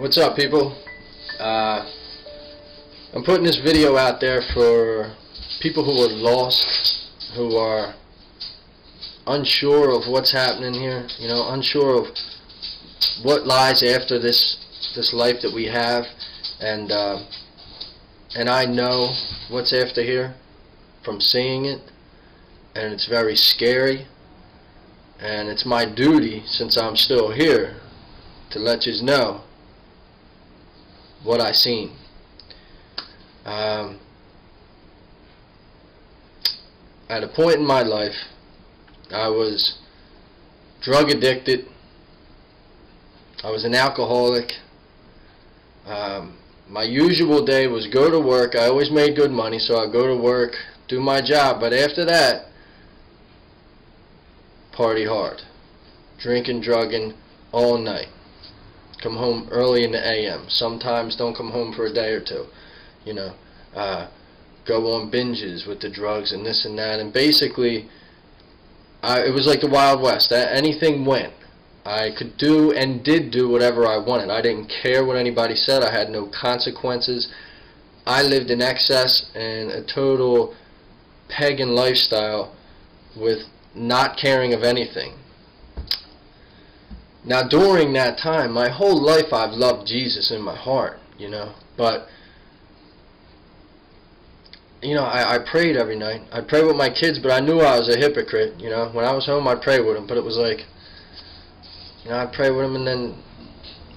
What's up people? Uh, I'm putting this video out there for people who are lost, who are unsure of what's happening here, you know, unsure of what lies after this this life that we have. And uh, and I know what's after here from seeing it. And it's very scary. And it's my duty since I'm still here to let you know what I seen. Um, at a point in my life I was drug addicted. I was an alcoholic. Um, my usual day was go to work. I always made good money so I go to work do my job but after that party hard. Drinking drugging all night come home early in the AM sometimes don't come home for a day or two you know uh, go on binges with the drugs and this and that and basically I, it was like the Wild West anything went I could do and did do whatever I wanted. I didn't care what anybody said. I had no consequences. I lived in excess and a total pagan lifestyle with not caring of anything. Now during that time, my whole life I've loved Jesus in my heart, you know, but you know, I, I prayed every night. I prayed with my kids, but I knew I was a hypocrite, you know. When I was home, I'd pray with them, but it was like, you know, I'd pray with them and then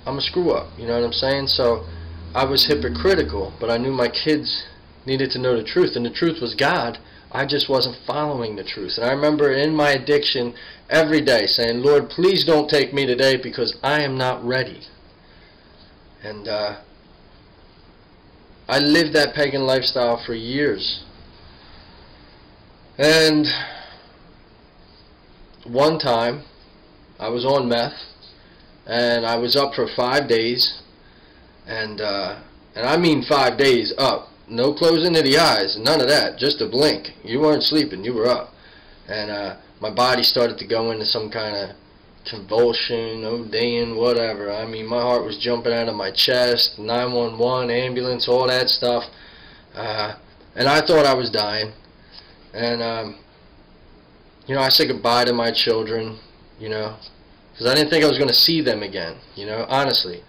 I'm a screw up, you know what I'm saying? So I was hypocritical, but I knew my kids needed to know the truth, and the truth was God. I just wasn't following the truth. And I remember in my addiction every day saying, Lord, please don't take me today because I am not ready. And uh, I lived that pagan lifestyle for years. And one time, I was on meth and I was up for five days and uh, and I mean five days up no closing of the eyes none of that just a blink. You weren't sleeping you were up. And uh, my body started to go into some kind of convulsion ODing whatever. I mean my heart was jumping out of my chest 911 ambulance all that stuff. Uh, and I thought I was dying. And um, you know I said goodbye to my children you know because I didn't think I was going to see them again, you know, honestly.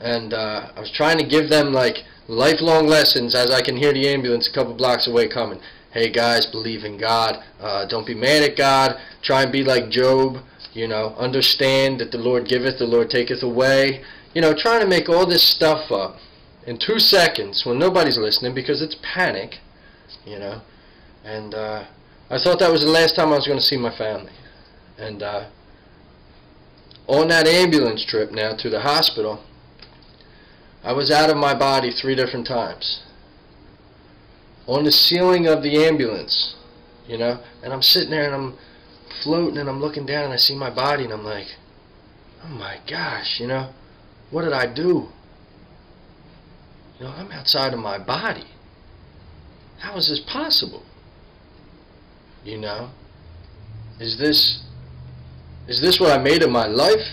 And uh, I was trying to give them like lifelong lessons as I can hear the ambulance a couple blocks away coming. Hey guys, believe in God. Uh, don't be mad at God. Try and be like Job. You know, understand that the Lord giveth, the Lord taketh away. You know, trying to make all this stuff up in two seconds when nobody's listening because it's panic. You know, and uh, I thought that was the last time I was going to see my family. And uh, on that ambulance trip now to the hospital, I was out of my body three different times. On the ceiling of the ambulance, you know, and I'm sitting there and I'm floating and I'm looking down and I see my body and I'm like, oh my gosh, you know, what did I do? You know, I'm outside of my body. How is this possible? You know, is this is this what I made of my life?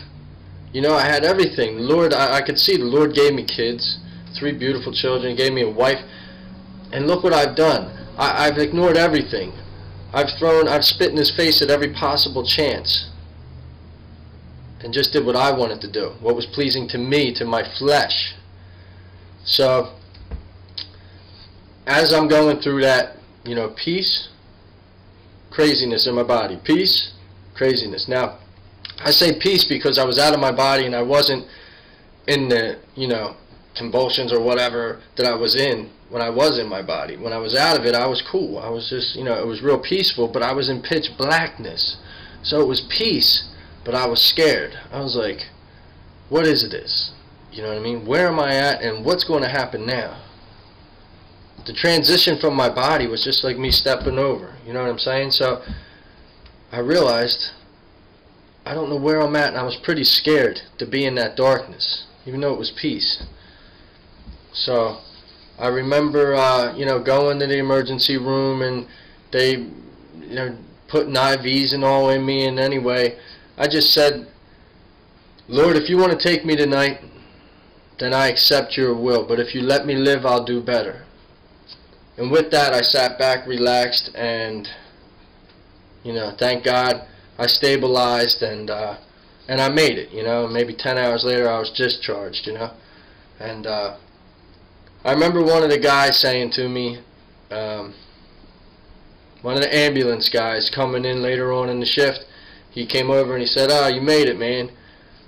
You know, I had everything. The Lord, I, I could see the Lord gave me kids, three beautiful children, gave me a wife, and look what I've done. I, I've ignored everything. I've thrown, I've spit in his face at every possible chance and just did what I wanted to do, what was pleasing to me, to my flesh. So, as I'm going through that, you know, peace, craziness in my body, peace, craziness. Now, I say peace because I was out of my body and I wasn't in the, you know, convulsions or whatever that I was in when I was in my body. When I was out of it, I was cool. I was just, you know, it was real peaceful, but I was in pitch blackness. So it was peace, but I was scared. I was like, what is this? You know what I mean? Where am I at and what's going to happen now? The transition from my body was just like me stepping over. You know what I'm saying? So I realized I don't know where I'm at and I was pretty scared to be in that darkness even though it was peace so I remember uh, you know going to the emergency room and they you know putting IVs and all in me and anyway I just said Lord if you want to take me tonight then I accept your will. But if you let me live, I'll do better. And with that, I sat back, relaxed, and, you know, thank God I stabilized and, uh, and I made it, you know. Maybe 10 hours later, I was discharged, you know. And uh, I remember one of the guys saying to me, um, one of the ambulance guys coming in later on in the shift, he came over and he said, "Ah, oh, you made it, man."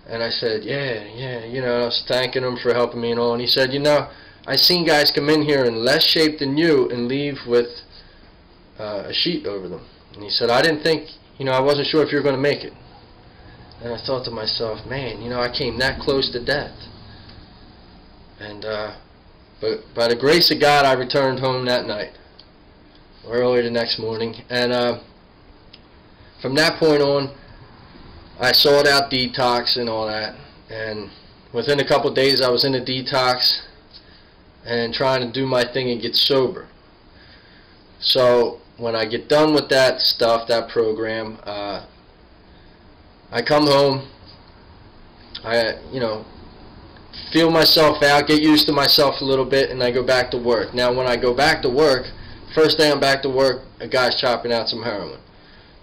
And I said, "Yeah, yeah." You know, I was thanking him for helping me and all. And he said, "You know, I seen guys come in here in less shape than you and leave with uh, a sheet over them." And he said, "I didn't think, you know, I wasn't sure if you were going to make it." And I thought to myself, "Man, you know, I came that close to death." And uh, but by the grace of God, I returned home that night, or early the next morning, and. Uh, from that point on, I sought out detox and all that. And within a couple days, I was in a detox and trying to do my thing and get sober. So when I get done with that stuff, that program, uh, I come home. I, you know, feel myself out, get used to myself a little bit, and I go back to work. Now, when I go back to work, first day I'm back to work, a guy's chopping out some heroin.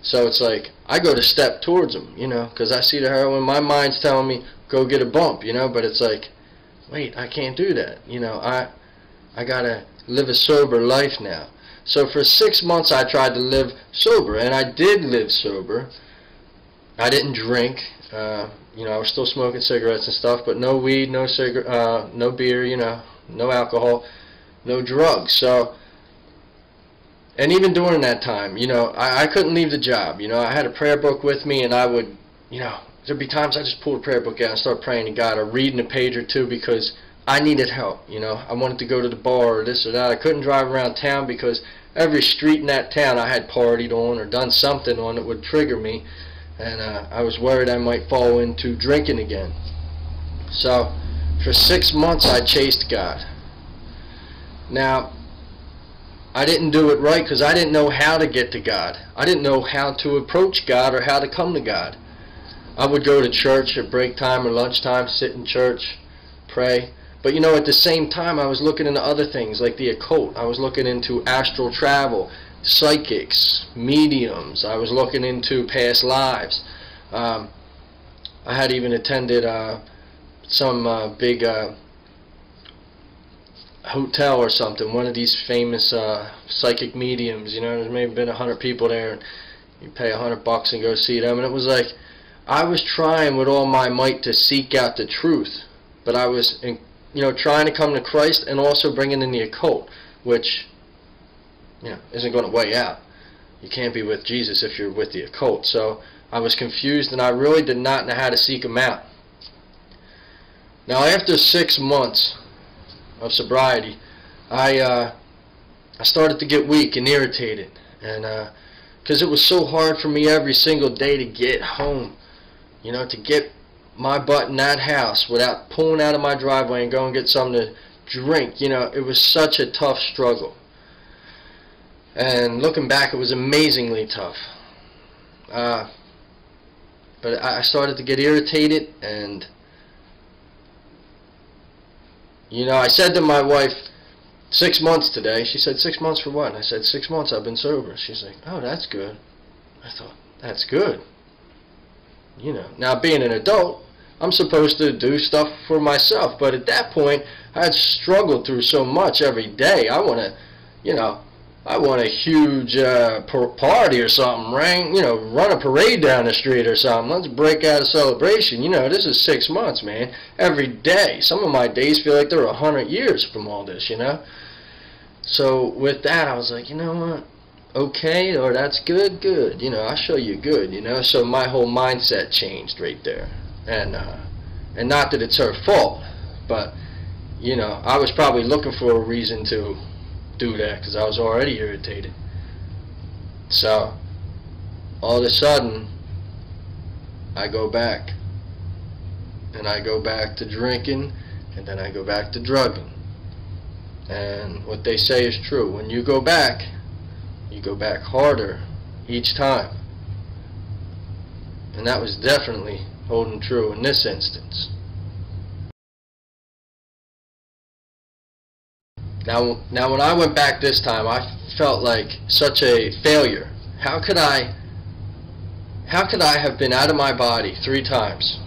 So it's like I go to step towards him, you know, because I see the heroin. My mind's telling me go get a bump, you know, but it's like, wait, I can't do that, you know. I I gotta live a sober life now. So for six months I tried to live sober, and I did live sober. I didn't drink. Uh, you know, I was still smoking cigarettes and stuff, but no weed, no cigar, uh, no beer, you know, no alcohol, no drugs. So and even during that time, you know, I, I couldn't leave the job. You know, I had a prayer book with me, and I would, you know, there'd be times I just pull a prayer book out and start praying to God or reading a page or two because I needed help. You know, I wanted to go to the bar or this or that. I couldn't drive around town because every street in that town I had partied on or done something on that would trigger me, and uh, I was worried I might fall into drinking again. So, for six months I chased God. Now, I didn't do it right because I didn't know how to get to God. I didn't know how to approach God or how to come to God. I would go to church at break time or lunchtime, sit in church, pray. But you know, at the same time, I was looking into other things like the occult. I was looking into astral travel, psychics, mediums. I was looking into past lives. Um, I had even attended uh, some uh, big uh, hotel or something, one of these famous uh, psychic mediums, you know, there's maybe been a hundred people there and you pay a hundred bucks and go see them and it was like I was trying with all my might to seek out the truth but I was in, you know trying to come to Christ and also bringing in the occult which you know isn't going to weigh out. You can't be with Jesus if you're with the occult. So I was confused and I really did not know how to seek him out. Now after six months of sobriety, I uh, I started to get weak and irritated, and uh, because it was so hard for me every single day to get home, you know, to get my butt in that house without pulling out of my driveway and going get something to drink. You know, it was such a tough struggle. And looking back, it was amazingly tough. Uh, but I started to get irritated and you know, I said to my wife, six months today. She said, six months for what? And I said, six months I've been sober. She's like, oh, that's good. I thought, that's good. You know, now being an adult, I'm supposed to do stuff for myself. But at that point, I had struggled through so much every day. I want to, you know, I want a huge uh, party or something, ring, you know, run a parade down the street or something. Let's break out a celebration. You know, this is six months, man. Every day. Some of my days feel like they're a hundred years from all this, you know. So with that, I was like, you know what? Okay, or that's good, good. You know, I'll show you good. You know, so my whole mindset changed right there, and uh, and not that it's her fault, but you know, I was probably looking for a reason to do that because I was already irritated. So, all of a sudden, I go back. And I go back to drinking, and then I go back to drugging. And what they say is true. When you go back, you go back harder each time. And that was definitely holding true in this instance. Now, now when I went back this time, I felt like such a failure. How could I, how could I have been out of my body three times?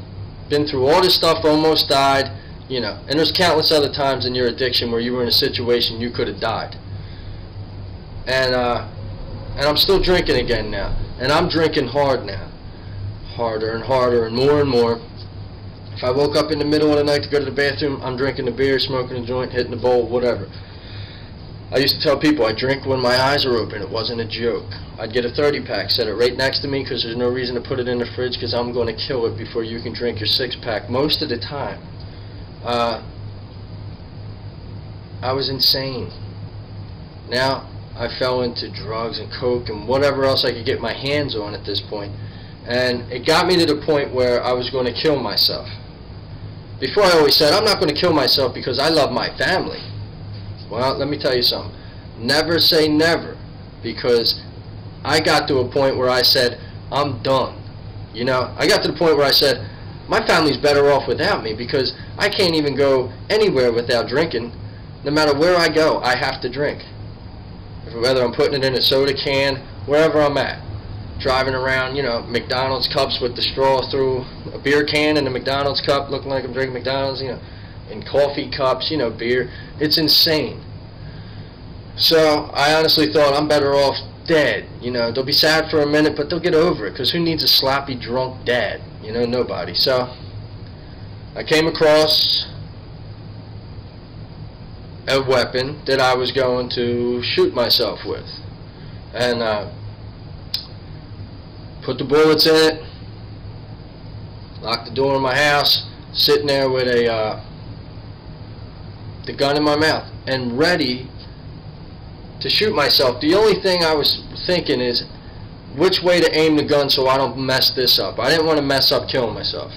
Been through all this stuff, almost died, you know, and there's countless other times in your addiction where you were in a situation you could have died. And, uh, and I'm still drinking again now. And I'm drinking hard now. Harder and harder and more and more. If I woke up in the middle of the night to go to the bathroom, I'm drinking the beer, smoking a joint, hitting the bowl, whatever. I used to tell people I drink when my eyes are open. It wasn't a joke. I'd get a 30 pack, set it right next to me because there's no reason to put it in the fridge because I'm going to kill it before you can drink your six pack most of the time. Uh, I was insane. Now I fell into drugs and coke and whatever else I could get my hands on at this point. And it got me to the point where I was going to kill myself. Before I always said, I'm not going to kill myself because I love my family. Well, let me tell you something. Never say never because I got to a point where I said, I'm done. You know, I got to the point where I said, my family's better off without me because I can't even go anywhere without drinking. No matter where I go, I have to drink. Whether I'm putting it in a soda can, wherever I'm at. Driving around, you know, McDonald's cups with the straw through a beer can in a McDonald's cup, looking like I'm drinking McDonald's, you know in coffee cups, you know, beer. It's insane. So I honestly thought I'm better off dead. You know, they'll be sad for a minute, but they'll get over it because who needs a sloppy drunk dad? You know, nobody. So I came across a weapon that I was going to shoot myself with. And uh, put the bullets in it, locked the door in my house, sitting there with a uh, the gun in my mouth and ready to shoot myself. The only thing I was thinking is which way to aim the gun so I don't mess this up. I didn't want to mess up killing myself.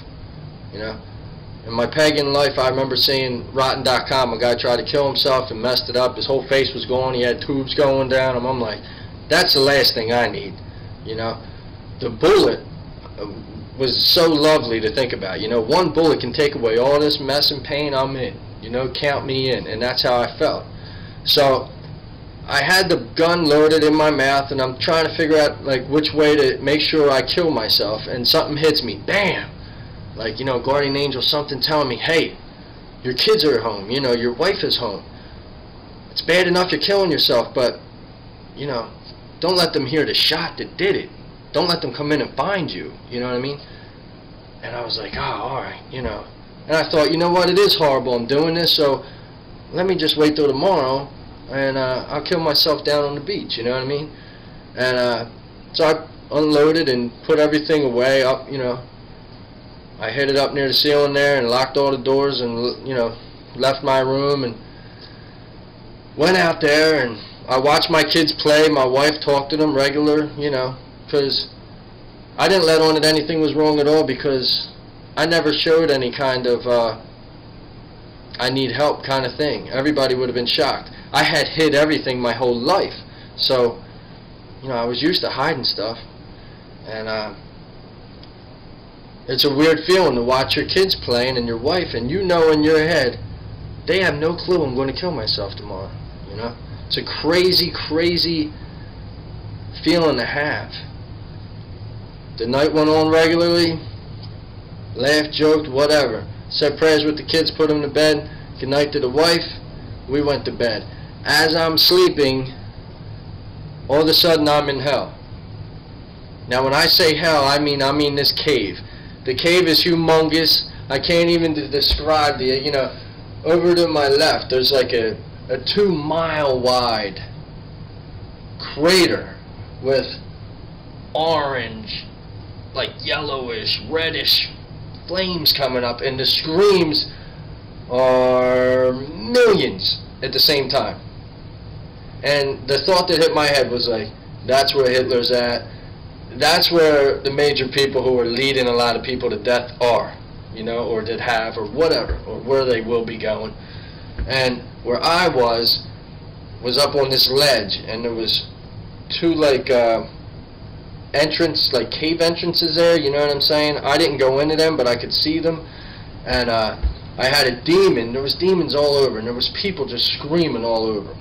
You know? In my pagan life, I remember seeing Rotten.com, a guy tried to kill himself and messed it up. His whole face was gone. He had tubes going down him. I'm like, that's the last thing I need. You know? The bullet uh, was so lovely to think about. You know, one bullet can take away all this mess and pain I'm in. You know, count me in. And that's how I felt. So I had the gun loaded in my mouth and I'm trying to figure out like which way to make sure I kill myself and something hits me. Bam! Like, you know, guardian angel, something telling me, hey, your kids are at home, you know, your wife is home. It's bad enough you're killing yourself, but, you know, don't let them hear the shot that did it. Don't let them come in and find you, you know what I mean? And I was like, oh, alright, you know. And I thought, you know what, it is horrible I'm doing this, so let me just wait till tomorrow and uh, I'll kill myself down on the beach, you know what I mean? And uh, so I unloaded and put everything away up, you know. I it up near the ceiling there and locked all the doors and, you know, left my room and went out there and I watched my kids play. My wife talked to them regular, you know, because I didn't let on that anything was wrong at all because I never showed any kind of uh, I need help kind of thing. Everybody would have been shocked. I had hid everything my whole life. So, you know, I was used to hiding stuff. And uh, it's a weird feeling to watch your kids playing and your wife and you know in your head, they have no clue I'm going to kill myself tomorrow. You know? It's a crazy, crazy feeling to have. The night went on regularly laughed, joked, whatever. Said prayers with the kids, put them to bed. Good night to the wife. We went to bed. As I'm sleeping, all of a sudden I'm in hell. Now when I say hell, I mean I mean this cave. The cave is humongous. I can't even describe the, you know, over to my left there's like a, a two mile wide crater with orange, like yellowish, reddish flames coming up and the screams are millions at the same time. And the thought that hit my head was like, that's where Hitler's at. That's where the major people who are leading a lot of people to death are, you know, or did have, or whatever, or where they will be going. And where I was, was up on this ledge, and there was two, like, uh, entrance, like cave entrances there, you know what I'm saying? I didn't go into them, but I could see them. And uh, I had a demon. There was demons all over, and there was people just screaming all over.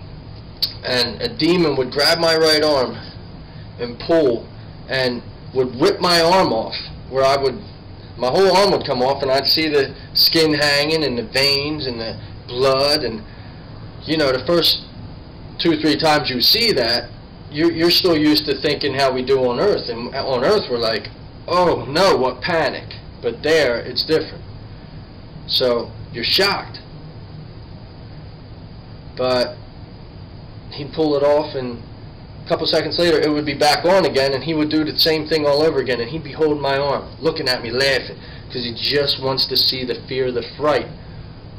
And a demon would grab my right arm and pull, and would rip my arm off, where I would, my whole arm would come off, and I'd see the skin hanging, and the veins, and the blood, and you know, the first two three times you see that, you're, you're still used to thinking how we do on Earth, and on Earth we're like, oh no, what panic. But there, it's different. So you're shocked. But he'd pull it off and a couple seconds later it would be back on again and he would do the same thing all over again and he'd be holding my arm, looking at me laughing because he just wants to see the fear, the fright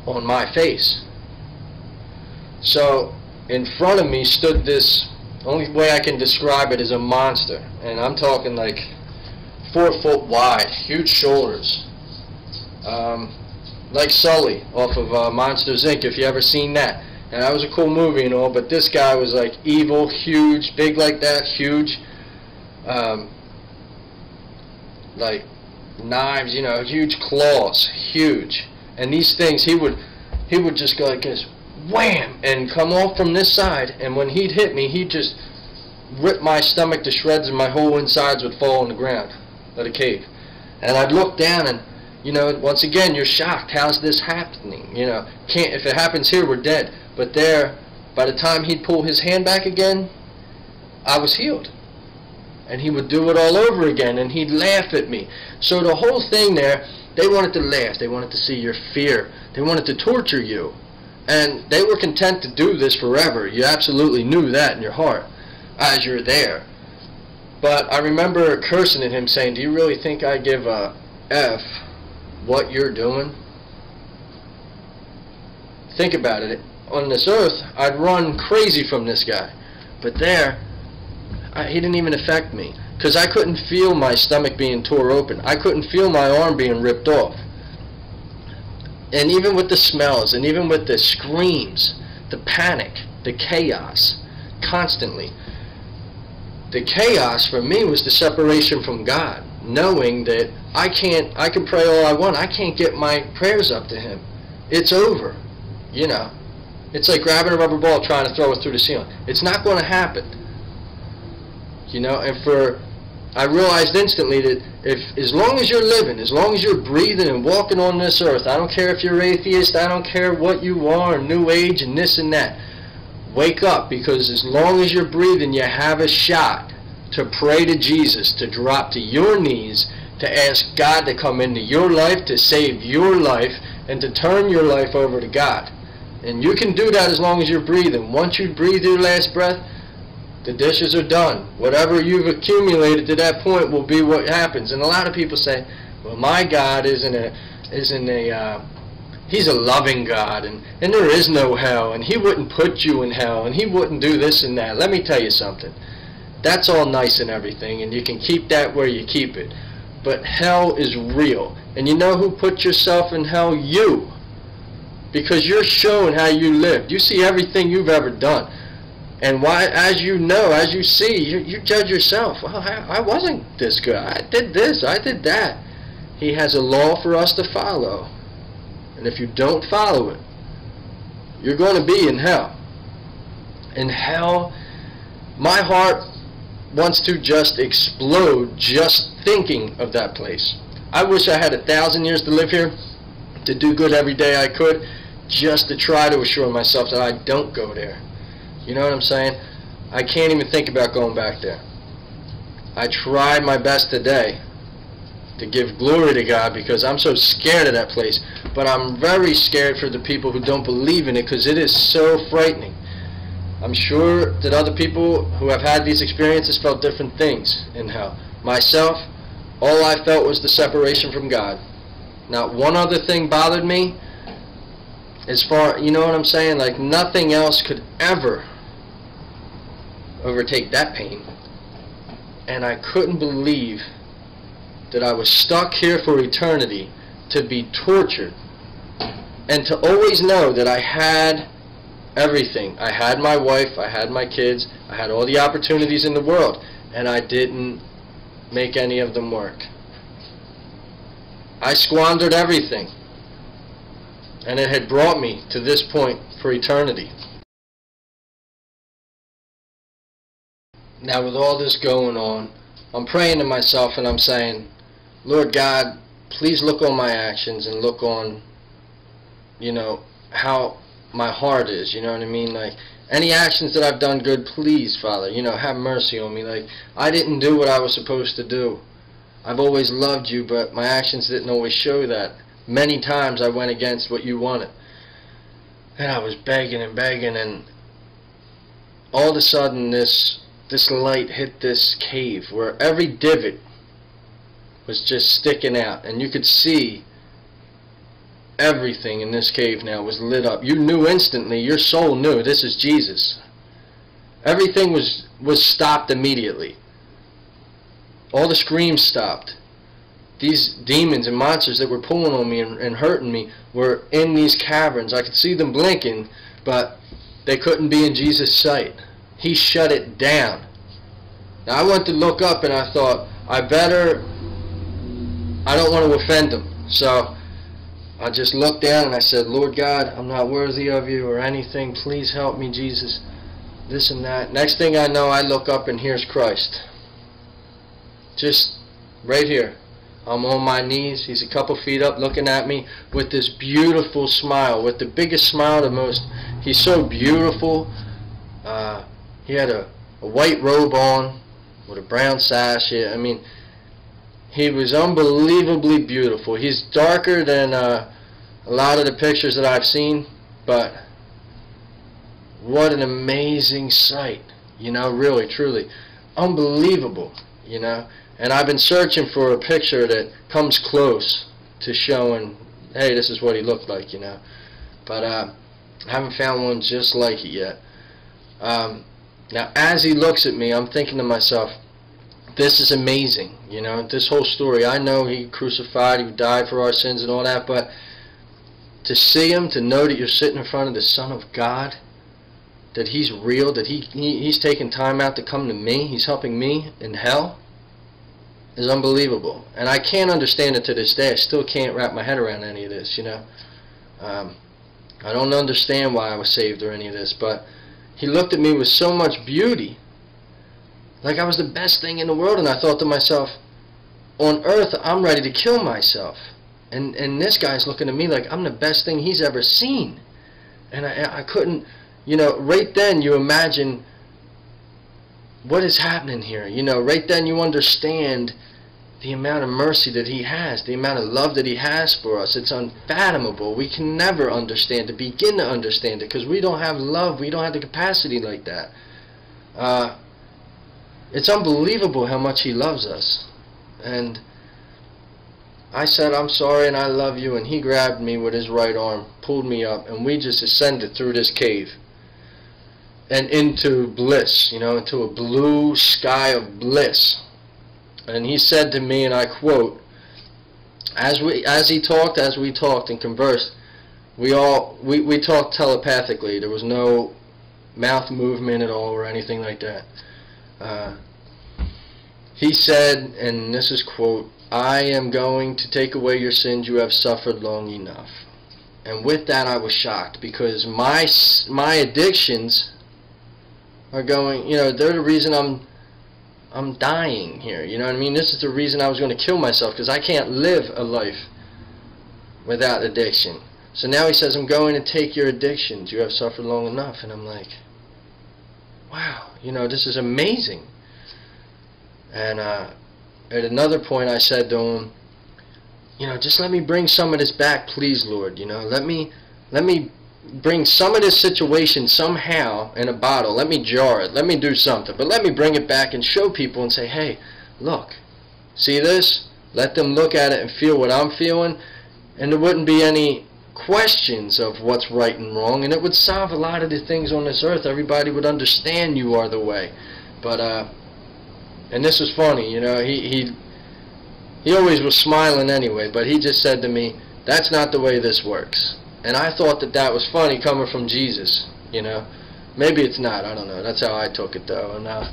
on my face. So in front of me stood this, only way I can describe it is a monster and I'm talking like four foot wide, huge shoulders. Um, like Sully off of uh, Monsters Inc. If you ever seen that, and that was a cool movie and all. But this guy was like evil, huge, big like that, huge, um, like knives, you know, huge claws, huge. And these things, he would, he would just go like this, wham, and come off from this side. And when he'd hit me, he'd just rip my stomach to shreds, and my whole insides would fall on the ground, like a cave. And I'd look down and you know, once again, you're shocked. How's this happening? You know, can't if it happens here, we're dead. But there, by the time he'd pull his hand back again, I was healed. And he would do it all over again, and he'd laugh at me. So the whole thing there, they wanted to laugh. They wanted to see your fear. They wanted to torture you. And they were content to do this forever. You absolutely knew that in your heart as you're there. But I remember cursing at him saying, do you really think I give a F what you're doing? Think about it. On this earth, I'd run crazy from this guy. But there, I, he didn't even affect me. Because I couldn't feel my stomach being tore open. I couldn't feel my arm being ripped off. And even with the smells, and even with the screams, the panic, the chaos, constantly, the chaos for me was the separation from God knowing that I can't, I can pray all I want, I can't get my prayers up to Him. It's over, you know. It's like grabbing a rubber ball trying to throw it through the ceiling. It's not going to happen. You know, and for, I realized instantly that if, as long as you're living, as long as you're breathing and walking on this earth, I don't care if you're atheist, I don't care what you are, New Age and this and that, wake up because as long as you're breathing, you have a shot to pray to Jesus, to drop to your knees, to ask God to come into your life, to save your life, and to turn your life over to God. And you can do that as long as you're breathing. Once you breathe your last breath, the dishes are done. Whatever you've accumulated to that point will be what happens. And a lot of people say, well, my God isn't a, isn't a, uh, he's a loving God, and, and there is no hell, and he wouldn't put you in hell, and he wouldn't do this and that. Let me tell you something. That's all nice and everything, and you can keep that where you keep it. But hell is real. And you know who put yourself in hell? You. Because you're showing how you lived. You see everything you've ever done. And why, as you know, as you see, you, you judge yourself. Well, I, I wasn't this good. I did this. I did that. He has a law for us to follow. And if you don't follow it, you're going to be in hell. In hell, my heart wants to just explode just thinking of that place. I wish I had a thousand years to live here to do good every day I could just to try to assure myself that I don't go there. You know what I'm saying? I can't even think about going back there. I tried my best today to give glory to God because I'm so scared of that place. But I'm very scared for the people who don't believe in it because it is so frightening. I'm sure that other people who have had these experiences felt different things in hell. Myself, all I felt was the separation from God. Not one other thing bothered me. As far, you know what I'm saying? Like nothing else could ever overtake that pain. And I couldn't believe that I was stuck here for eternity to be tortured and to always know that I had everything. I had my wife, I had my kids, I had all the opportunities in the world, and I didn't make any of them work. I squandered everything. And it had brought me to this point for eternity. Now with all this going on, I'm praying to myself and I'm saying, Lord God, please look on my actions and look on, you know, how my heart is, you know what I mean? Like, any actions that I've done good, please, Father, you know, have mercy on me. Like, I didn't do what I was supposed to do. I've always loved you, but my actions didn't always show that. Many times I went against what you wanted. And I was begging and begging, and all of a sudden this this light hit this cave where every divot was just sticking out, and you could see everything in this cave now was lit up. You knew instantly, your soul knew, this is Jesus. Everything was, was stopped immediately. All the screams stopped. These demons and monsters that were pulling on me and, and hurting me were in these caverns. I could see them blinking, but they couldn't be in Jesus' sight. He shut it down. Now I went to look up and I thought, I better, I don't want to offend them. So I just looked down and I said, Lord God, I'm not worthy of you or anything. Please help me, Jesus. This and that. Next thing I know, I look up and here's Christ. Just right here. I'm on my knees. He's a couple feet up looking at me with this beautiful smile, with the biggest smile the most. He's so beautiful. Uh, he had a, a white robe on with a brown sash. I mean, he was unbelievably beautiful. He's darker than uh, a lot of the pictures that I've seen, but what an amazing sight. You know, really, truly. Unbelievable, you know. And I've been searching for a picture that comes close to showing, hey, this is what he looked like, you know. But uh, I haven't found one just like it yet. Um, now, as he looks at me, I'm thinking to myself, this is amazing. You know, this whole story. I know he crucified, he died for our sins and all that, but to see him, to know that you're sitting in front of the Son of God, that he's real, that he, he he's taking time out to come to me, he's helping me in hell, is unbelievable. And I can't understand it to this day. I still can't wrap my head around any of this, you know. Um, I don't understand why I was saved or any of this, but he looked at me with so much beauty. Like I was the best thing in the world and I thought to myself on earth I'm ready to kill myself. And and this guy's looking at me like I'm the best thing he's ever seen. And I, I couldn't you know right then you imagine what is happening here. You know right then you understand the amount of mercy that he has, the amount of love that he has for us. It's unfathomable. We can never understand it, begin to understand it, because we don't have love. We don't have the capacity like that. Uh, it's unbelievable how much he loves us. And I said, I'm sorry and I love you. And he grabbed me with his right arm, pulled me up, and we just ascended through this cave and into bliss, you know, into a blue sky of bliss. And he said to me, and I quote, as we as he talked, as we talked and conversed, we all we, we talked telepathically. There was no mouth movement at all or anything like that. Uh, he said, and this is quote, I am going to take away your sins you have suffered long enough. And with that I was shocked because my my addictions are going, you know, they're the reason I'm I'm dying here. You know what I mean? This is the reason I was going to kill myself because I can't live a life without addiction. So now he says, I'm going to take your addictions. You have suffered long enough. And I'm like, wow, you know, this is amazing. And uh, at another point I said to him, you know, just let me bring some of this back, please, Lord. You know, let me, let me bring some of this situation somehow in a bottle. Let me jar it. Let me do something. But let me bring it back and show people and say, hey, look, see this? Let them look at it and feel what I'm feeling. And there wouldn't be any questions of what's right and wrong. And it would solve a lot of the things on this earth. Everybody would understand you are the way. But, uh, and this is funny, you know, he, he, he always was smiling anyway, but he just said to me, that's not the way this works. And I thought that that was funny coming from Jesus, you know. Maybe it's not, I don't know. That's how I took it though. And uh,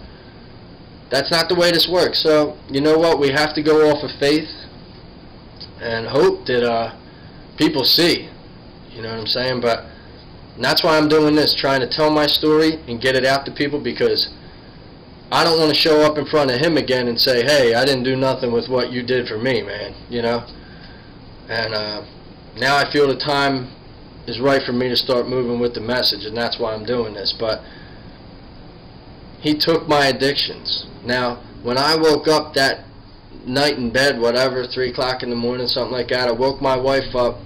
that's not the way this works. So, you know what? We have to go off of faith and hope that uh, people see, You know what I'm saying? But that's why I'm doing this, trying to tell my story and get it out to people because I don't want to show up in front of him again and say, hey, I didn't do nothing with what you did for me, man. You know? And uh, now I feel the time is right for me to start moving with the message, and that's why I'm doing this. But he took my addictions. Now, when I woke up that night in bed, whatever, 3 o'clock in the morning, something like that, I woke my wife up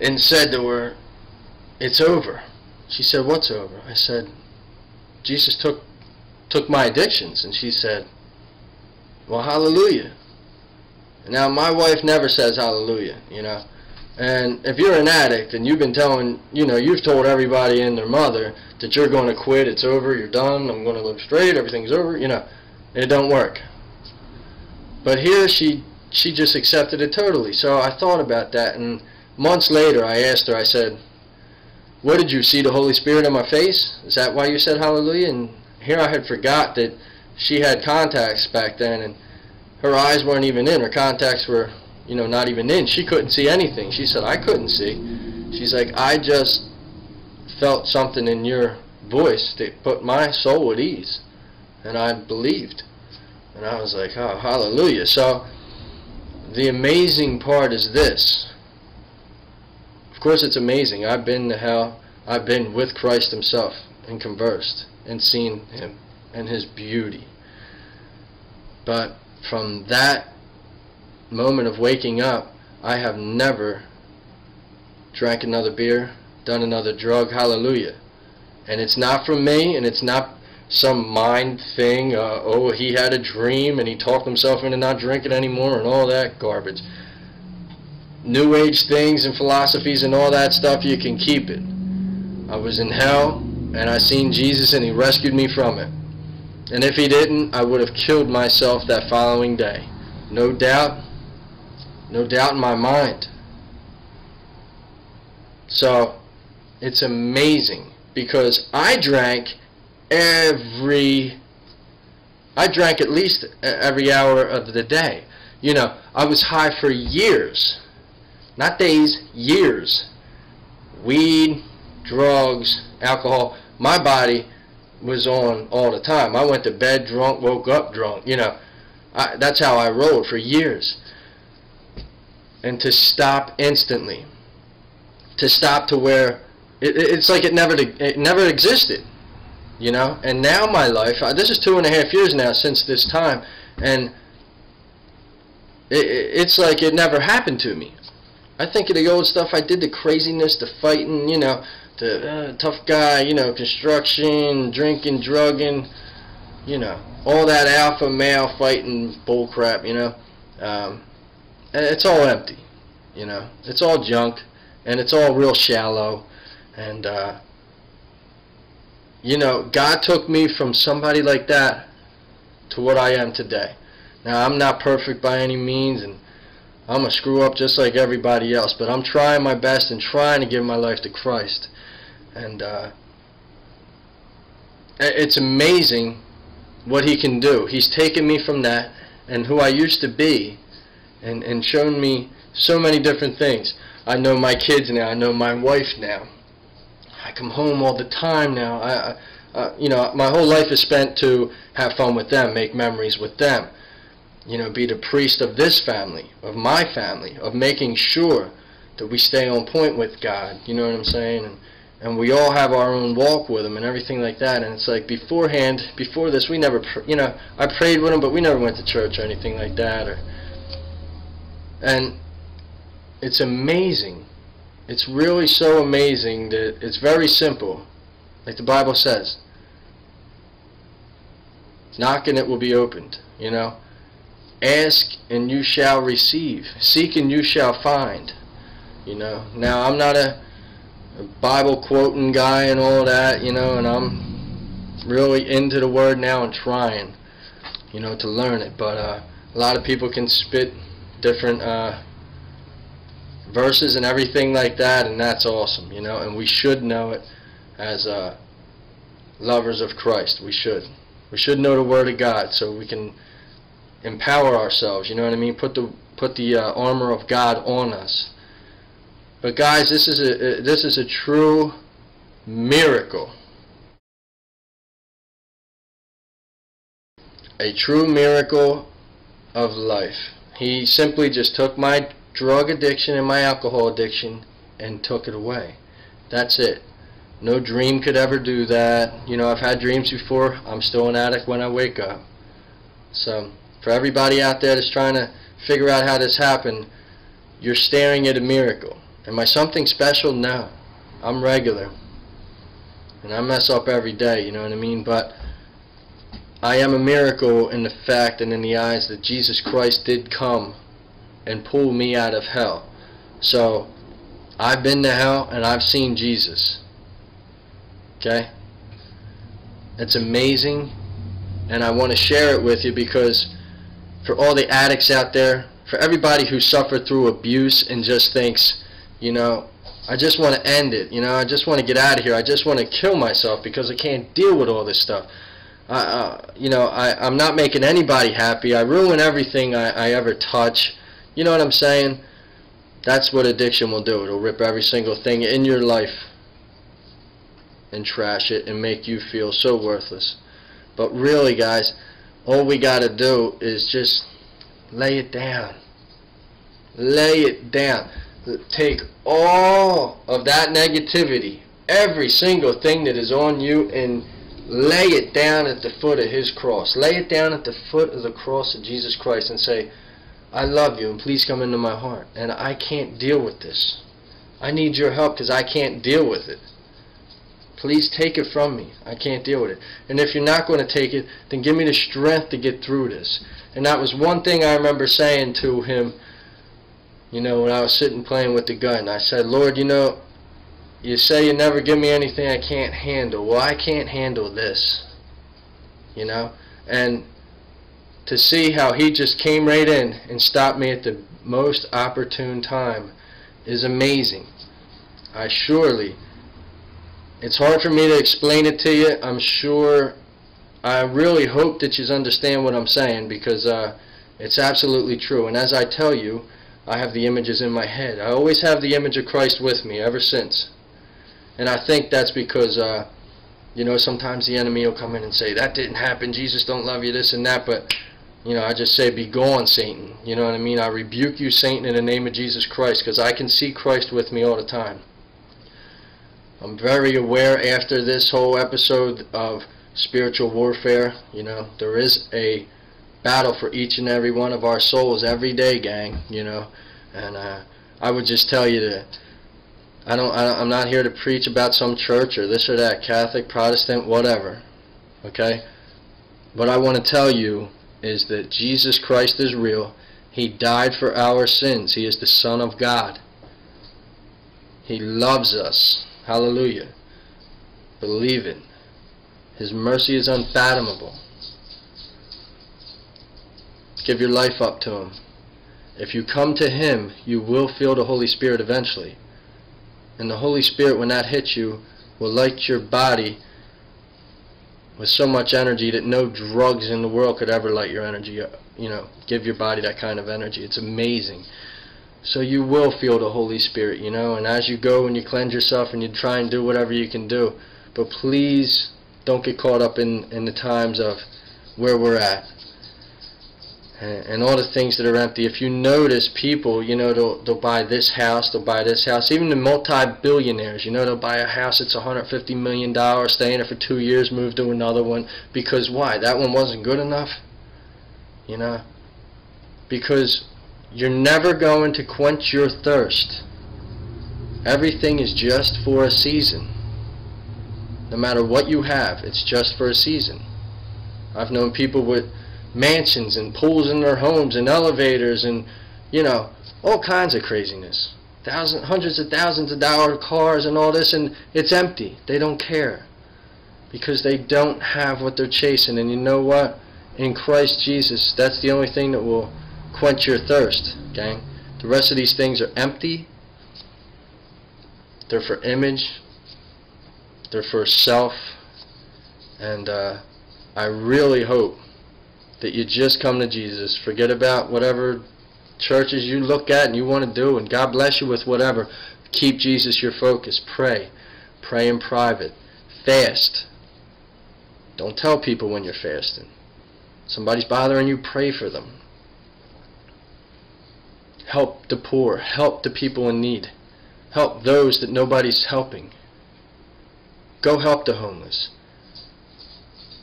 and said to her, it's over. She said, what's over? I said, Jesus took took my addictions. And she said, well, hallelujah. Now, my wife never says hallelujah, you know. And if you're an addict and you've been telling, you know, you've told everybody and their mother that you're going to quit, it's over, you're done, I'm going to live straight, everything's over, you know, it don't work. But here she she just accepted it totally. So I thought about that and months later I asked her, I said, what did you see the Holy Spirit in my face? Is that why you said hallelujah? And here I had forgot that she had contacts back then and her eyes weren't even in. Her contacts were, you know, not even in. She couldn't see anything. She said, I couldn't see. She's like, I just felt something in your voice that put my soul at ease. And I believed. And I was like, oh, hallelujah. So the amazing part is this. Of course it's amazing. I've been to hell. I've been with Christ himself and conversed and seen him and his beauty. But from that moment of waking up, I have never drank another beer, done another drug, hallelujah. And it's not from me, and it's not some mind thing, uh, oh, he had a dream and he talked himself into not drinking anymore and all that garbage. New Age things and philosophies and all that stuff, you can keep it. I was in hell, and I seen Jesus and he rescued me from it. And if he didn't, I would have killed myself that following day. No doubt, no doubt in my mind. So, it's amazing because I drank every, I drank at least every hour of the day. You know, I was high for years, not days, years. Weed, drugs, alcohol, my body was on all the time. I went to bed drunk, woke up drunk. You know, I, that's how I rolled for years. And to stop instantly, to stop to where it, it's like it never it never existed. You know, and now my life. This is two and a half years now since this time, and it, it's like it never happened to me. I think of the old stuff I did, the craziness, the fighting, you know, the uh, tough guy, you know, construction, drinking, drugging, you know, all that alpha male fighting bullcrap, you know. Um, it's all empty, you know. It's all junk, and it's all real shallow, and uh, you know, God took me from somebody like that to what I am today. Now, I'm not perfect by any means, and I'm a screw up just like everybody else, but I'm trying my best and trying to give my life to Christ and uh, it's amazing what he can do. He's taken me from that and who I used to be and, and shown me so many different things. I know my kids now. I know my wife now. I come home all the time now. I, I uh, you know, my whole life is spent to have fun with them, make memories with them. You know, be the priest of this family, of my family, of making sure that we stay on point with God. You know what I'm saying? And, and we all have our own walk with him and everything like that and it's like beforehand before this we never you know I prayed with him but we never went to church or anything like that or and it's amazing. It's really so amazing that it's very simple like the Bible says. Knock and it will be opened you know? Ask and you shall receive. Seek and you shall find you know? Now I'm not a Bible quoting guy and all that, you know, and I'm really into the word now and trying, you know, to learn it. But uh, a lot of people can spit different uh, verses and everything like that, and that's awesome, you know, and we should know it as uh, lovers of Christ. We should. We should know the Word of God so we can empower ourselves, you know what I mean? Put the, put the uh, armor of God on us But guys, this is a this is a true miracle. A true miracle of life. He simply just took my drug addiction and my alcohol addiction and took it away. That's it. No dream could ever do that. You know, I've had dreams before. I'm still an addict when I wake up. So, for everybody out there that's trying to figure out how this happened, you're staring at a miracle. Am I something special? No. I'm regular. And I mess up every day, you know what I mean? But I am a miracle in the fact and in the eyes that Jesus Christ did come and pull me out of hell. So, I've been to hell and I've seen Jesus. Okay? It's amazing and I want to share it with you because for all the addicts out there, for everybody who suffered through abuse and just thinks, you know, I just want to end it, you know, I just want to get out of here, I just want to kill myself because I can't deal with all this stuff. Uh, you know, I, I'm not making anybody happy. I ruin everything I, I ever touch. You know what I'm saying? That's what addiction will do. It'll rip every single thing in your life and trash it and make you feel so worthless. But really, guys, all we got to do is just lay it down. Lay it down. Take all of that negativity, every single thing that is on you, and lay it down at the foot of His cross. Lay it down at the foot of the cross of Jesus Christ and say, I love you, and please come into my heart. And I can't deal with this. I need your help because I can't deal with it. Please take it from me. I can't deal with it. And if you're not going to take it, then give me the strength to get through this. And that was one thing I remember saying to him, you know, when I was sitting playing with the gun. I said, Lord, you know, you say you never give me anything I can't handle. Well, I can't handle this. You know? And to see how he just came right in and stopped me at the most opportune time is amazing. I surely it's hard for me to explain it to you. I'm sure, I really hope that you understand what I'm saying because uh, it's absolutely true. And as I tell you, I have the images in my head. I always have the image of Christ with me ever since. And I think that's because, uh, you know, sometimes the enemy will come in and say, that didn't happen, Jesus don't love you, this and that, but, you know, I just say, be gone, Satan. You know what I mean? I rebuke you, Satan, in the name of Jesus Christ, because I can see Christ with me all the time. I'm very aware after this whole episode of spiritual warfare. You know, there is a battle for each and every one of our souls every day, gang. You know, and uh, I would just tell you that I don't. I, I'm not here to preach about some church or this or that, Catholic, Protestant, whatever. Okay, what I want to tell you is that Jesus Christ is real. He died for our sins. He is the Son of God. He loves us. Hallelujah. Believe it. His mercy is unfathomable. Give your life up to Him. If you come to Him, you will feel the Holy Spirit eventually. And the Holy Spirit, when that hits you, will light your body with so much energy that no drugs in the world could ever light your energy up. You know, give your body that kind of energy. It's amazing. So you will feel the Holy Spirit, you know, and as you go and you cleanse yourself and you try and do whatever you can do, but please don't get caught up in, in the times of where we're at and, and all the things that are empty. If you notice people, you know, they'll, they'll buy this house, they'll buy this house, even the multi-billionaires, you know, they'll buy a house that's $150 million, stay in it for two years, move to another one, because why? That one wasn't good enough? You know? Because you're never going to quench your thirst. Everything is just for a season. No matter what you have, it's just for a season. I've known people with mansions and pools in their homes and elevators and, you know, all kinds of craziness. Thousands, hundreds of thousands of dollar cars and all this, and it's empty. They don't care because they don't have what they're chasing. And you know what? In Christ Jesus, that's the only thing that will quench your thirst, gang. The rest of these things are empty. They're for image. They're for self. And uh, I really hope that you just come to Jesus. Forget about whatever churches you look at and you want to do, and God bless you with whatever. Keep Jesus your focus. Pray. Pray in private. Fast. Don't tell people when you're fasting. Somebody's bothering you, pray for them. Help the poor. Help the people in need. Help those that nobody's helping. Go help the homeless.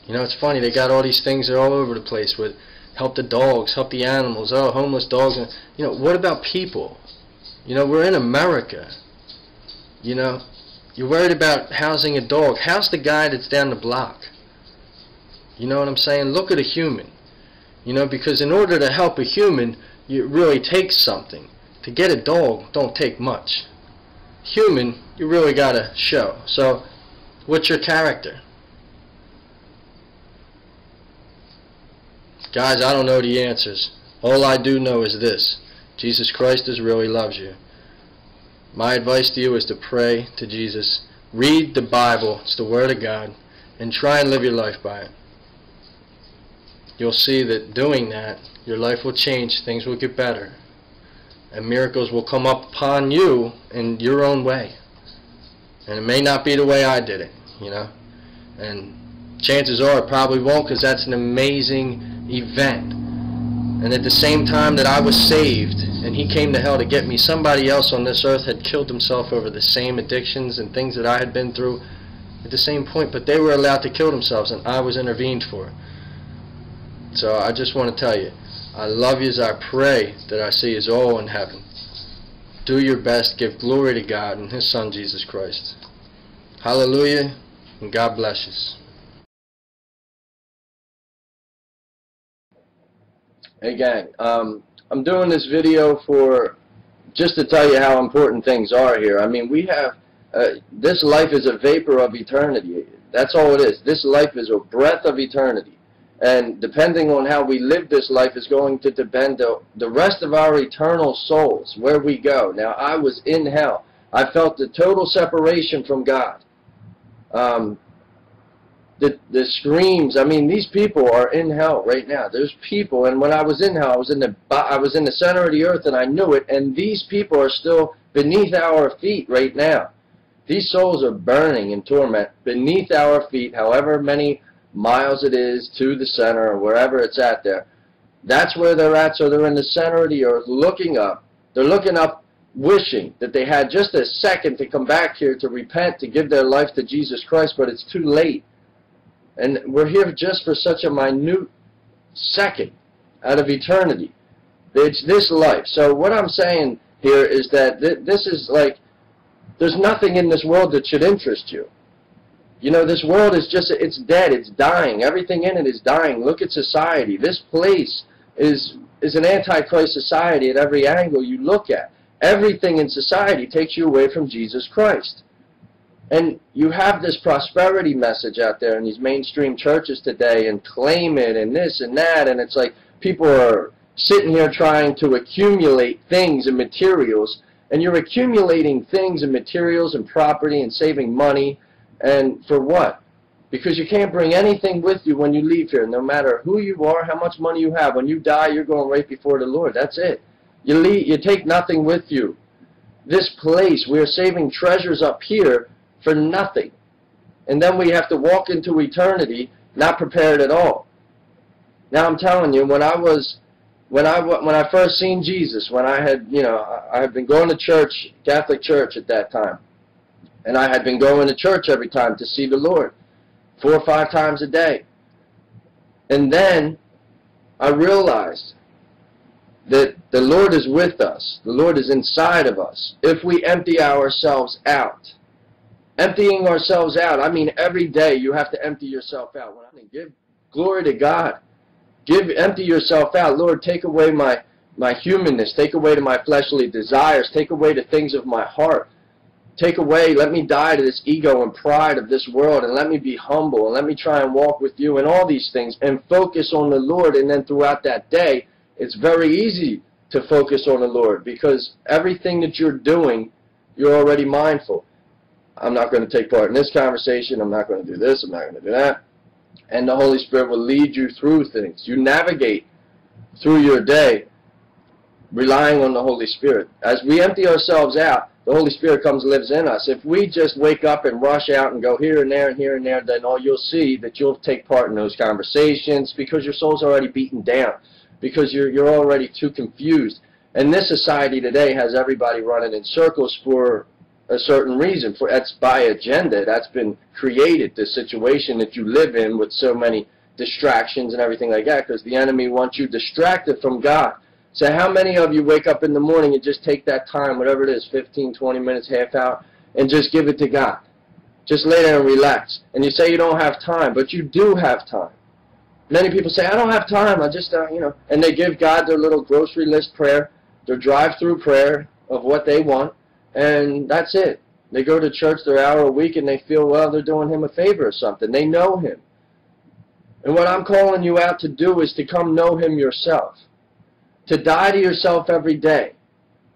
You know, it's funny, they got all these things that are all over the place with help the dogs, help the animals, oh, homeless dogs. And, you know, what about people? You know, we're in America. You know, you're worried about housing a dog. House the guy that's down the block. You know what I'm saying? Look at a human. You know, because in order to help a human, it really takes something. To get a dog don't take much. Human, you really got to show. So, what's your character? Guys, I don't know the answers. All I do know is this. Jesus Christ is really loves you. My advice to you is to pray to Jesus. Read the Bible. It's the Word of God. And try and live your life by it. You'll see that doing that, your life will change. Things will get better. And miracles will come up upon you in your own way. And it may not be the way I did it, you know. And chances are it probably won't because that's an amazing event. And at the same time that I was saved and he came to hell to get me, somebody else on this earth had killed himself over the same addictions and things that I had been through at the same point, but they were allowed to kill themselves and I was intervened for. So I just want to tell you, I love you as I pray that I see you all in heaven. Do your best, give glory to God and His Son Jesus Christ. Hallelujah, and God bless you. Hey gang, um, I'm doing this video for just to tell you how important things are here. I mean, we have, uh, this life is a vapor of eternity. That's all it is. This life is a breath of eternity. And depending on how we live this life is going to depend the, the rest of our eternal souls, where we go. Now, I was in hell. I felt the total separation from God. Um, the the screams. I mean, these people are in hell right now. There's people, and when I was in hell, I was in the I was in the center of the earth, and I knew it. And these people are still beneath our feet right now. These souls are burning in torment beneath our feet, however many miles it is to the center or wherever it's at there. That's where they're at. So they're in the center of the earth, looking up. They're looking up, wishing that they had just a second to come back here to repent, to give their life to Jesus Christ, but it's too late. And we're here just for such a minute second out of eternity. It's this life. So what I'm saying here is that th this is like, there's nothing in this world that should interest you. You know, this world is just, it's dead, it's dying. Everything in it is dying. Look at society. This place is, is an antichrist society at every angle you look at. Everything in society takes you away from Jesus Christ. And you have this prosperity message out there in these mainstream churches today and claim it and this and that and it's like people are sitting here trying to accumulate things and materials and you're accumulating things and materials and property and saving money and for what? Because you can't bring anything with you when you leave here no matter who you are, how much money you have. When you die, you're going right before the Lord. That's it. You, leave, you take nothing with you. This place, we're saving treasures up here for nothing. And then we have to walk into eternity not prepared at all. Now I'm telling you, when I was, when I when I first seen Jesus, when I had, you know, I had been going to church, Catholic church at that time, and I had been going to church every time to see the Lord, four or five times a day. And then I realized that the Lord is with us. The Lord is inside of us. If we empty ourselves out, Emptying ourselves out. I mean, every day you have to empty yourself out. When I mean, give glory to God. Give, empty yourself out. Lord, take away my, my humanness. Take away to my fleshly desires. Take away the things of my heart. Take away, let me die to this ego and pride of this world and let me be humble and let me try and walk with you and all these things and focus on the Lord and then throughout that day it's very easy to focus on the Lord because everything that you're doing you're already mindful. I'm not going to take part in this conversation. I'm not going to do this. I'm not going to do that. And the Holy Spirit will lead you through things. You navigate through your day relying on the Holy Spirit. As we empty ourselves out, the Holy Spirit comes and lives in us. If we just wake up and rush out and go here and there and here and there, then all you'll see that you'll take part in those conversations because your soul's already beaten down, because you're, you're already too confused. And this society today has everybody running in circles for a certain reason. For That's by agenda. That's been created, the situation that you live in with so many distractions and everything like that, because the enemy wants you distracted from God. So how many of you wake up in the morning and just take that time, whatever it is, 15, 20 minutes, half hour, and just give it to God? Just lay there and relax. And you say you don't have time, but you do have time. Many people say, I don't have time, I just, uh, you know, and they give God their little grocery list prayer, their drive-through prayer of what they want, and that's it. They go to church their hour a week and they feel, well, they're doing him a favor or something. They know him. And what I'm calling you out to do is to come know him yourself to die to yourself every day.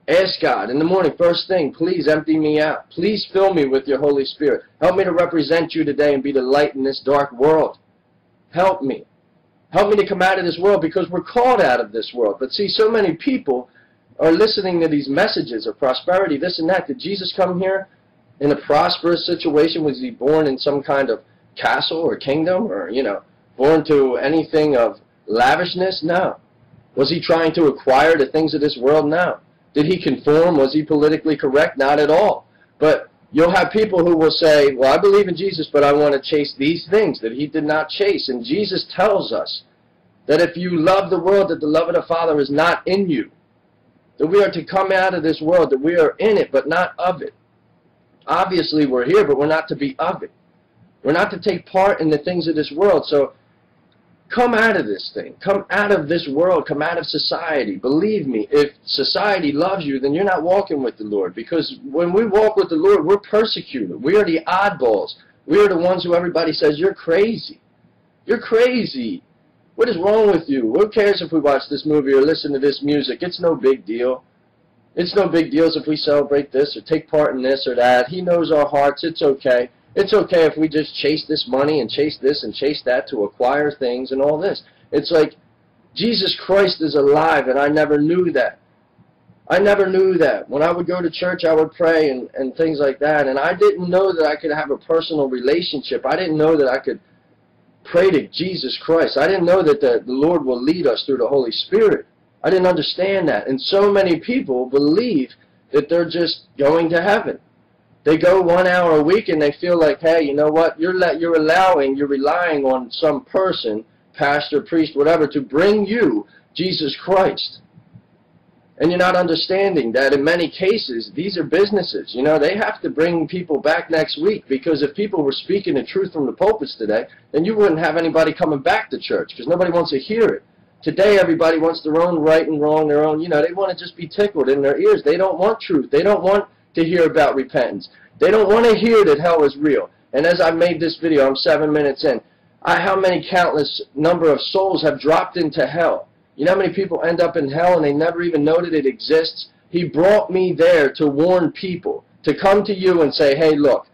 Ask God in the morning, first thing, please empty me out. Please fill me with your Holy Spirit. Help me to represent you today and be the light in this dark world. Help me. Help me to come out of this world because we're called out of this world. But see, so many people are listening to these messages of prosperity, this and that. Did Jesus come here in a prosperous situation? Was he born in some kind of castle or kingdom or, you know, born to anything of lavishness? No. Was he trying to acquire the things of this world? No. Did he conform? Was he politically correct? Not at all. But you'll have people who will say, well, I believe in Jesus, but I want to chase these things that he did not chase. And Jesus tells us that if you love the world, that the love of the Father is not in you. That we are to come out of this world, that we are in it, but not of it. Obviously, we're here, but we're not to be of it. We're not to take part in the things of this world. So Come out of this thing. Come out of this world. Come out of society. Believe me, if society loves you, then you're not walking with the Lord. Because when we walk with the Lord, we're persecuted. We are the oddballs. We are the ones who everybody says, you're crazy. You're crazy. What is wrong with you? Who cares if we watch this movie or listen to this music? It's no big deal. It's no big deal if we celebrate this or take part in this or that. He knows our hearts. It's okay. It's okay if we just chase this money and chase this and chase that to acquire things and all this. It's like Jesus Christ is alive and I never knew that. I never knew that. When I would go to church, I would pray and, and things like that. And I didn't know that I could have a personal relationship. I didn't know that I could pray to Jesus Christ. I didn't know that the, Lord will lead us through the Holy Spirit. I didn't understand that. And so many people believe that they're just going to heaven. They go one hour a week and they feel like, hey, you know what? You're let you're allowing, you're relying on some person, pastor, priest, whatever, to bring you Jesus Christ. And you're not understanding that in many cases, these are businesses. You know, they have to bring people back next week because if people were speaking the truth from the pulpits today, then you wouldn't have anybody coming back to church because nobody wants to hear it. Today, everybody wants their own right and wrong, their own, you know, they want to just be tickled in their ears. They don't want truth. They don't want to hear about repentance. They don't want to hear that hell is real. And as I made this video, I'm seven minutes in, I, how many countless number of souls have dropped into hell? You know how many people end up in hell and they never even know that it exists? He brought me there to warn people, to come to you and say, hey, look,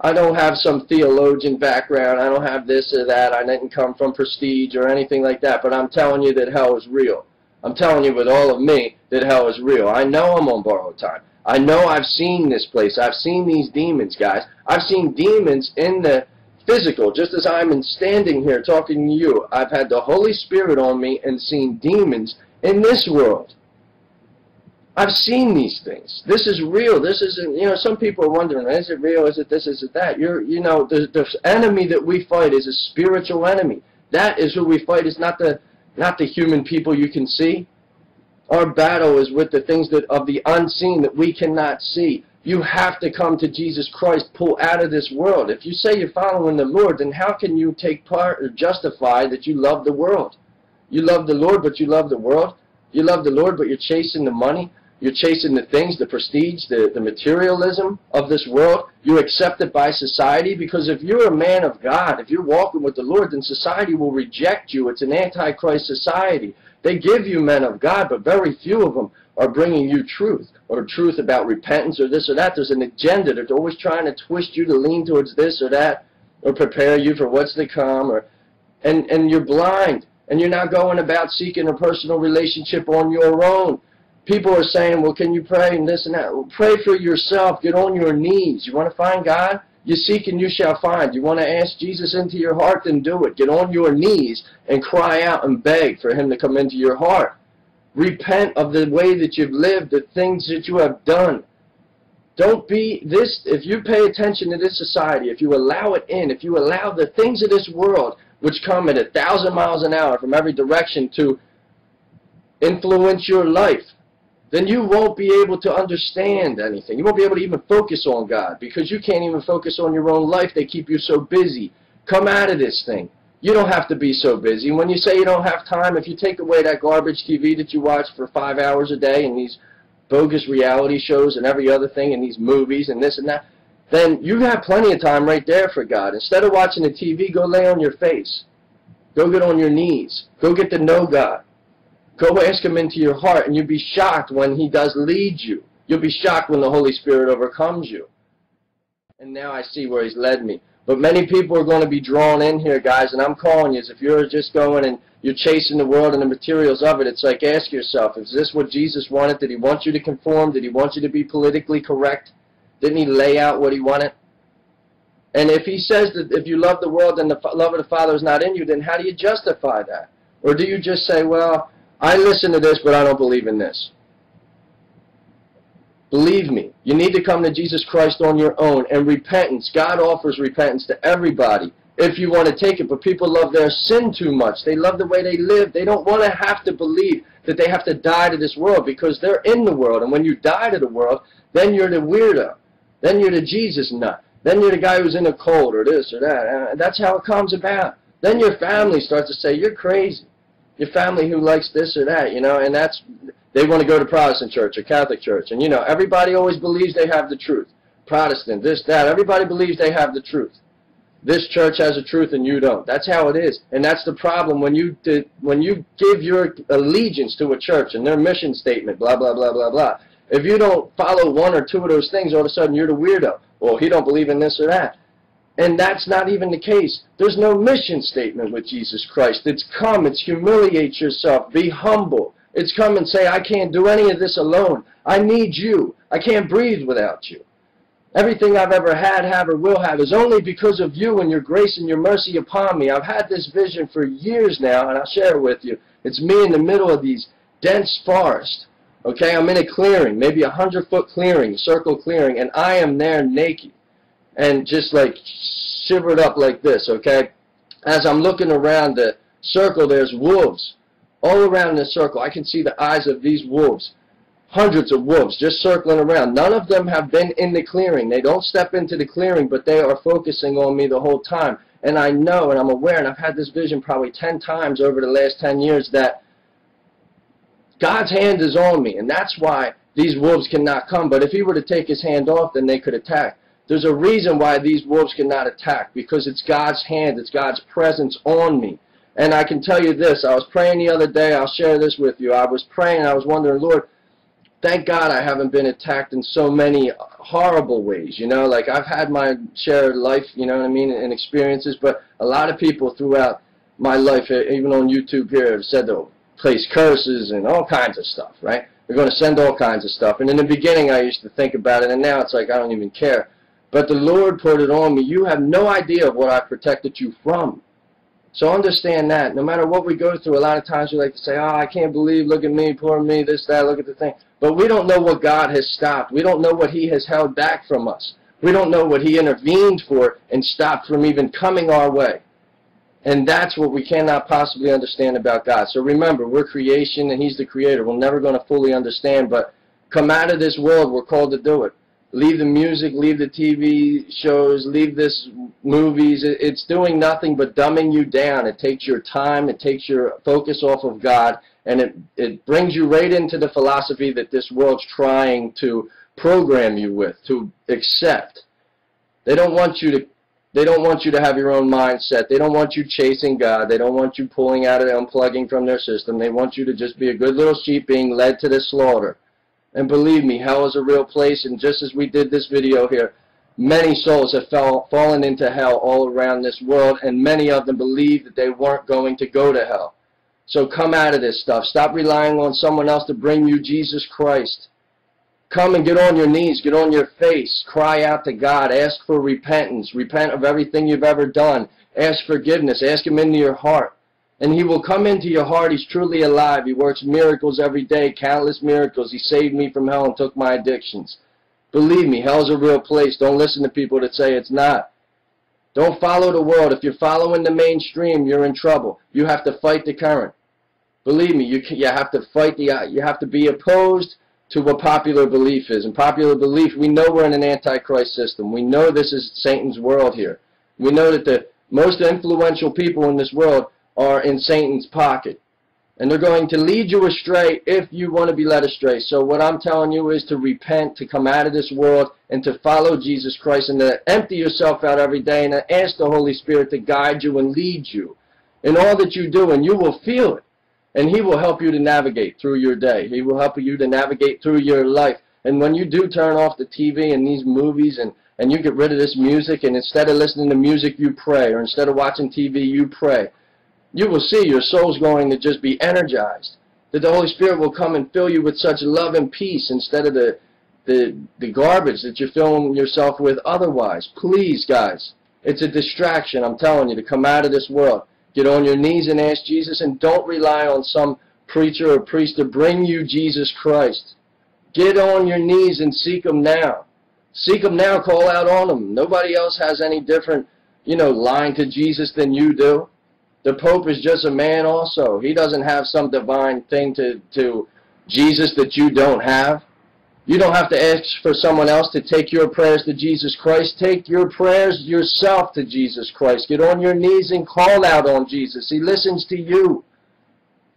I don't have some theologian background. I don't have this or that. I didn't come from prestige or anything like that. But I'm telling you that hell is real. I'm telling you with all of me that hell is real. I know I'm on borrowed time. I know I've seen this place. I've seen these demons, guys. I've seen demons in the physical, just as I'm standing here talking to you. I've had the Holy Spirit on me and seen demons in this world. I've seen these things. This is real. This isn't, you know, some people are wondering, is it real? Is it this? Is it that? You're, you know, the, the enemy that we fight is a spiritual enemy. That is who we fight. It's not the, not the human people you can see. Our battle is with the things that of the unseen that we cannot see. You have to come to Jesus Christ, pull out of this world. If you say you're following the Lord, then how can you take part or justify that you love the world? You love the Lord, but you love the world. You love the Lord, but you're chasing the money. You're chasing the things, the prestige, the, the materialism of this world. You're accepted by society because if you're a man of God, if you're walking with the Lord, then society will reject you. It's an antichrist society. They give you men of God, but very few of them are bringing you truth or truth about repentance or this or that. There's an agenda. They're always trying to twist you to lean towards this or that or prepare you for what's to come. Or, and, and you're blind and you're not going about seeking a personal relationship on your own. people are saying, well, can you pray and this and that? Well, pray for yourself. Get on your knees. You want to find God? You seek and you shall find. You want to ask Jesus into your heart? Then do it. Get on your knees and cry out and beg for him to come into your heart. Repent of the way that you've lived, the things that you have done. Don't be this, if you pay attention to this society, if you allow it in, if you allow the things of this world, which come at a thousand miles an hour from every direction to influence your life, then you won't be able to understand anything. You won't be able to even focus on God because you can't even focus on your own life. They keep you so busy. Come out of this thing. You don't have to be so busy. When you say you don't have time, if you take away that garbage TV that you watch for five hours a day and these bogus reality shows and every other thing and these movies and this and that, then you have plenty of time right there for God. Instead of watching the TV, go lay on your face. Go get on your knees. Go get to know God. Go ask him into your heart, and you'll be shocked when he does lead you. You'll be shocked when the Holy Spirit overcomes you. And now I see where he's led me. But many people are going to be drawn in here, guys, and I'm calling you. If you're just going and you're chasing the world and the materials of it, it's like ask yourself, is this what Jesus wanted? Did he want you to conform? Did he want you to be politically correct? Didn't he lay out what he wanted? And if he says that if you love the world and the love of the Father is not in you, then how do you justify that? Or do you just say, well, I listen to this, but I don't believe in this. Believe me, you need to come to Jesus Christ on your own. And repentance, God offers repentance to everybody if you want to take it. But people love their sin too much. They love the way they live. They don't want to have to believe that they have to die to this world because they're in the world. And when you die to the world, then you're the weirdo. Then you're the Jesus nut. Then you're the guy who's in a cult or this or that. And That's how it comes about. Then your family starts to say, you're crazy your family who likes this or that, you know, and that's they want to go to Protestant church or Catholic church, and you know, everybody always believes they have the truth. Protestant, this, that, everybody believes they have the truth. This church has the truth and you don't. That's how it is, and that's the problem when you when you give your allegiance to a church and their mission statement, blah blah blah blah blah. If you don't follow one or two of those things, all of a sudden you're the weirdo. Well, he don't believe in this or that. And that's not even the case. There's no mission statement with Jesus Christ. It's come, it's humiliate yourself, be humble. It's come and say, I can't do any of this alone. I need you. I can't breathe without you. Everything I've ever had, have, or will have is only because of you and your grace and your mercy upon me. I've had this vision for years now, and I'll share it with you. It's me in the middle of these dense forests. Okay, I'm in a clearing, maybe a hundred foot clearing, circle clearing, and I am there naked and just like shivered up like this, okay? As I'm looking around the circle, there's wolves all around in the circle. I can see the eyes of these wolves. Hundreds of wolves just circling around. None of them have been in the clearing. They don't step into the clearing, but they are focusing on me the whole time. And I know and I'm aware, and I've had this vision probably 10 times over the last 10 years, that God's hand is on me. And that's why these wolves cannot come. But if he were to take his hand off, then they could attack. There's a reason why these wolves cannot attack, because it's God's hand, it's God's presence on me. And I can tell you this, I was praying the other day, I'll share this with you. I was praying, I was wondering, Lord, thank God I haven't been attacked in so many horrible ways, you know, like I've had my share of life, you know what I mean, and experiences, but a lot of people throughout my life, even on YouTube here, have said they'll place curses and all kinds of stuff, right? They're going to send all kinds of stuff. And in the beginning, I used to think about it, and now it's like I don't even care. But the Lord put it on me. You have no idea of what I protected you from. So understand that. No matter what we go through, a lot of times we like to say, oh, I can't believe, look at me, poor me, this, that, look at the thing. But we don't know what God has stopped. We don't know what He has held back from us. We don't know what He intervened for and stopped from even coming our way. And that's what we cannot possibly understand about God. So remember, we're creation and He's the Creator. We're never going to fully understand, but come out of this world, we're called to do it leave the music, leave the TV shows, leave this movies. It's doing nothing but dumbing you down. It takes your time, it takes your focus off of God, and it, it brings you right into the philosophy that this world's trying to program you with, to accept. They don't want you to they don't want you to have your own mindset. They don't want you chasing God. They don't want you pulling out and unplugging from their system. They want you to just be a good little sheep being led to the slaughter. And believe me, hell is a real place, and just as we did this video here, many souls have fell, fallen into hell all around this world, and many of them believe that they weren't going to go to hell. So come out of this stuff. Stop relying on someone else to bring you Jesus Christ. Come and get on your knees, get on your face, cry out to God, ask for repentance, repent of everything you've ever done, ask forgiveness, ask Him into your heart. And He will come into your heart. He's truly alive. He works miracles every day, countless miracles. He saved me from hell and took my addictions. Believe me, hell's a real place. Don't listen to people that say it's not. Don't follow the world. If you're following the mainstream, you're in trouble. You have to fight the current. Believe me, you you have to fight the you have to be opposed to what popular belief is. And popular belief, we know we're in an antichrist system. We know this is Satan's world here. We know that the most influential people in this world are in Satan's pocket. And they're going to lead you astray if you want to be led astray. So what I'm telling you is to repent, to come out of this world, and to follow Jesus Christ, and to empty yourself out every day, and to ask the Holy Spirit to guide you and lead you in all that you do, and you will feel it. And He will help you to navigate through your day. He will help you to navigate through your life. And when you do turn off the TV and these movies and, and you get rid of this music, and instead of listening to music, you pray, or instead of watching TV, you pray you will see your soul's going to just be energized. That the Holy Spirit will come and fill you with such love and peace instead of the, the, the garbage that you're filling yourself with otherwise. Please, guys, it's a distraction, I'm telling you, to come out of this world. Get on your knees and ask Jesus, and don't rely on some preacher or priest to bring you Jesus Christ. Get on your knees and seek Him now. Seek Him now, call out on Him. Nobody else has any different, you know, line to Jesus than you do. The Pope is just a man also. He doesn't have some divine thing to, to Jesus that you don't have. You don't have to ask for someone else to take your prayers to Jesus Christ. Take your prayers yourself to Jesus Christ. Get on your knees and call out on Jesus. He listens to you.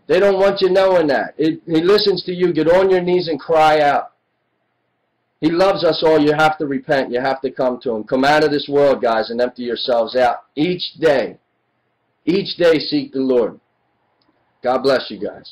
They don't want you knowing that. It, he listens to you. Get on your knees and cry out. He loves us all. You have to repent. You have to come to Him. Come out of this world, guys, and empty yourselves out each day. Each day seek the Lord. God bless you guys.